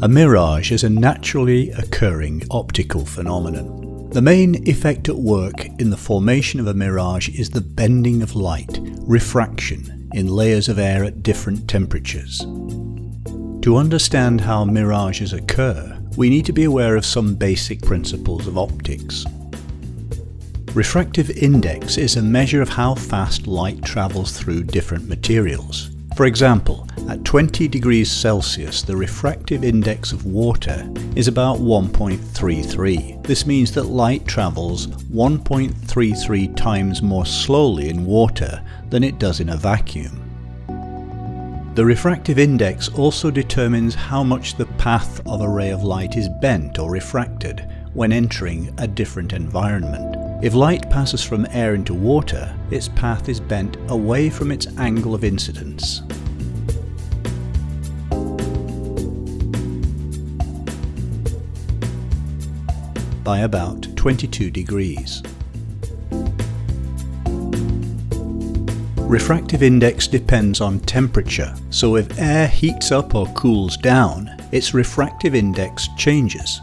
A mirage is a naturally occurring optical phenomenon. The main effect at work in the formation of a mirage is the bending of light, refraction, in layers of air at different temperatures. To understand how mirages occur, we need to be aware of some basic principles of optics. Refractive index is a measure of how fast light travels through different materials. For example, at 20 degrees Celsius, the refractive index of water is about 1.33. This means that light travels 1.33 times more slowly in water than it does in a vacuum. The refractive index also determines how much the path of a ray of light is bent or refracted when entering a different environment. If light passes from air into water, its path is bent away from its angle of incidence. By about 22 degrees. Refractive index depends on temperature, so if air heats up or cools down, its refractive index changes.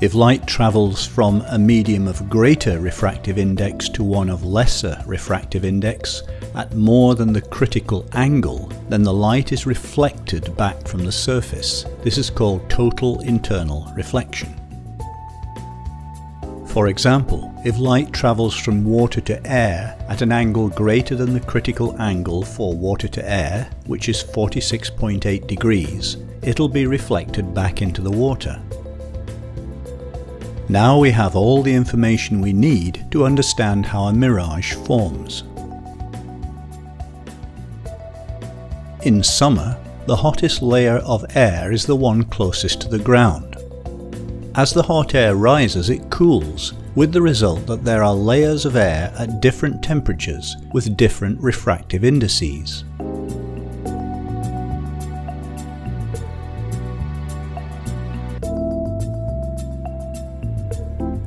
If light travels from a medium of greater refractive index to one of lesser refractive index at more than the critical angle, then the light is reflected back from the surface. This is called total internal reflection. For example, if light travels from water to air at an angle greater than the critical angle for water to air, which is 46.8 degrees, it'll be reflected back into the water. Now we have all the information we need to understand how a mirage forms. In summer, the hottest layer of air is the one closest to the ground. As the hot air rises it cools, with the result that there are layers of air at different temperatures with different refractive indices.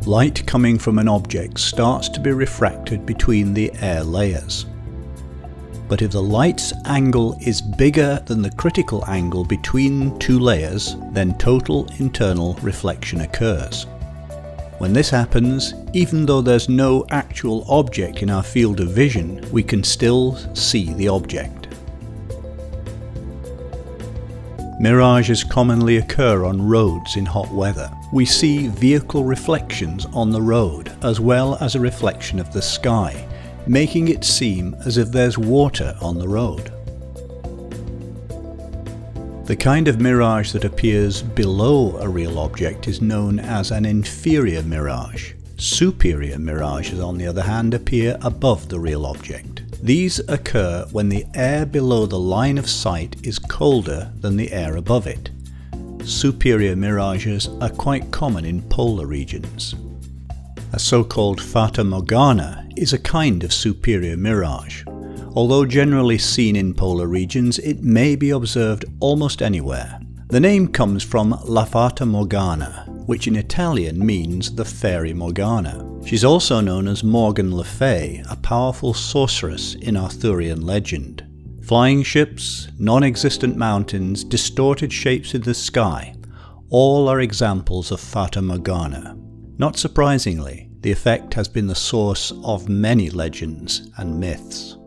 Light coming from an object starts to be refracted between the air layers but if the light's angle is bigger than the critical angle between two layers, then total internal reflection occurs. When this happens, even though there's no actual object in our field of vision, we can still see the object. Mirages commonly occur on roads in hot weather. We see vehicle reflections on the road as well as a reflection of the sky, making it seem as if there's water on the road. The kind of mirage that appears below a real object is known as an inferior mirage. Superior mirages, on the other hand, appear above the real object. These occur when the air below the line of sight is colder than the air above it. Superior mirages are quite common in polar regions. A so-called Fata Morgana is a kind of superior mirage. Although generally seen in polar regions, it may be observed almost anywhere. The name comes from La Fata Morgana, which in Italian means the fairy Morgana. She's also known as Morgan Le Fay, a powerful sorceress in Arthurian legend. Flying ships, non-existent mountains, distorted shapes in the sky, all are examples of Fata Morgana. Not surprisingly, the effect has been the source of many legends and myths.